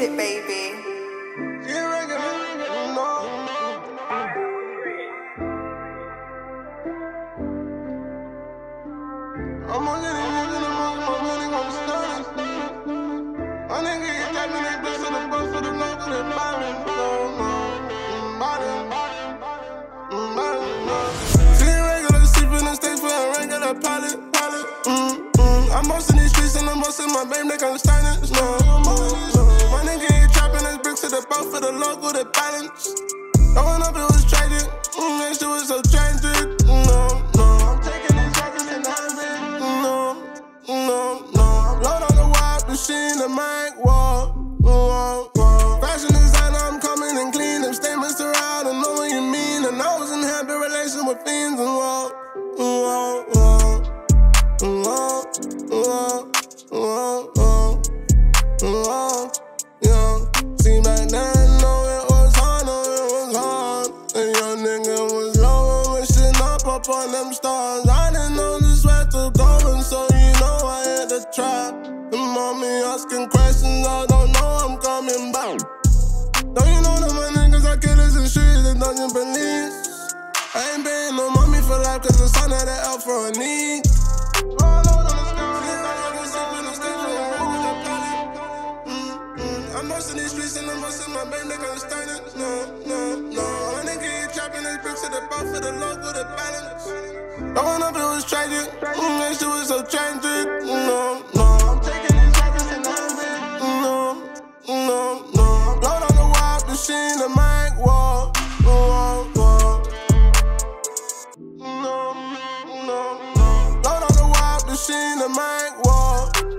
it, baby. I'm gonna get it, regular pilot, pilot. Mm, mm. I'm these streets and I'm most my babe, they can't stand it. No. Logo, the balance. Growing up, it was tragic. Mm, that shit was so tragic. No, no. I'm taking these records and I'm. No, no, no. Load on the wild machine, the mic wall. Wall, up on them stars. I didn't know this way to go, and so you know I had to try. And mommy asking questions, I don't know I'm coming back. Don't you know that my niggas are killers and streets and dungeon police? I ain't paying no mommy for life, cause the son had that out for a knee. Mm, mm, I'm most in these streets and I'm most in my bank, they can't stand it. No, no, to the the with balance. Up, it was tragic. Mm, that shit was so tragic. Mm, no, no, I'm taking these rappers and I'm mm, mm, No, no, no. Load on the wild machine, the mic wall. No, no, no. Load on the wild machine, the mic wall.